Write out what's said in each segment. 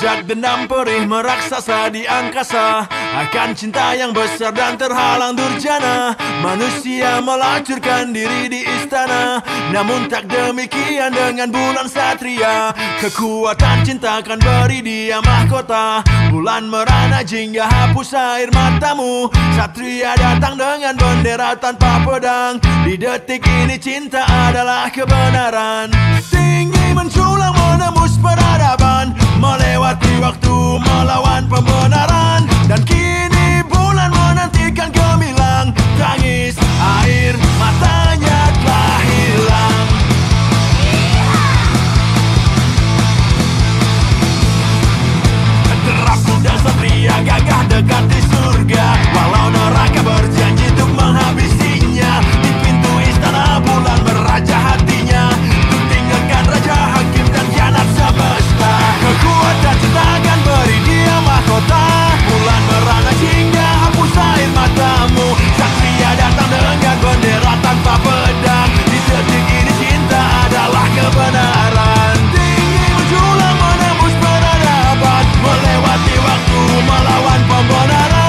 dendam perih meraksasa di angkasa Akan cinta yang besar dan terhalang durjana. Manusia melacurkan diri di istana Namun tak demikian dengan bulan satria. Kekuatan cinta akan beri dia mahkota Bulan merana jingga hapus air matamu. Satria datang dengan bendera tanpa pedang. Di detik ini cinta adalah kebenaran Waktu melawan pembenaran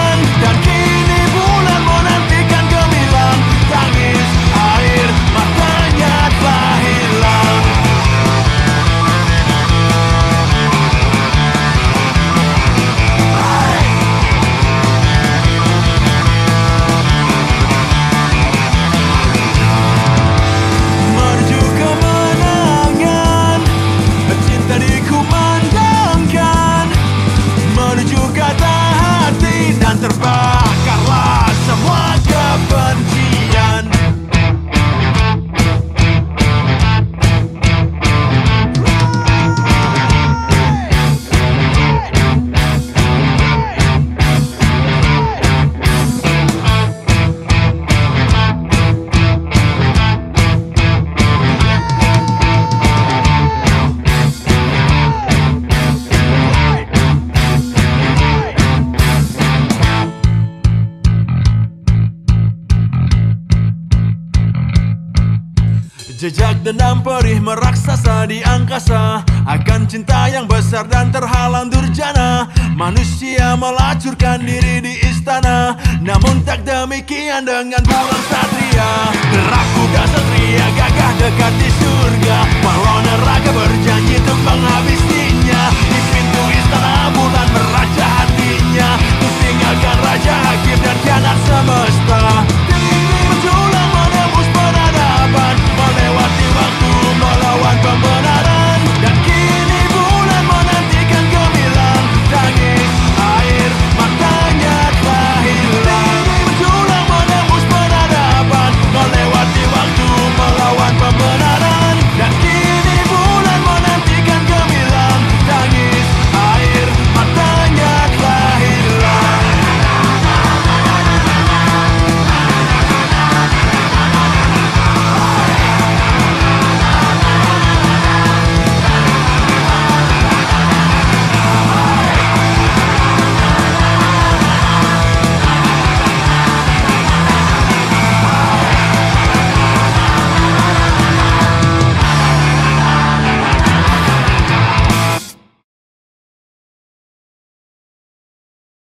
Jejak dendam perih meraksasa di angkasa. Akan cinta yang besar dan terhalang durjana. Manusia melacurkan diri di istana. Namun tak demikian dengan bulan satria. Gerak kuda satria gagah dekat di surga. Walau neraka berjanji untuk menghabis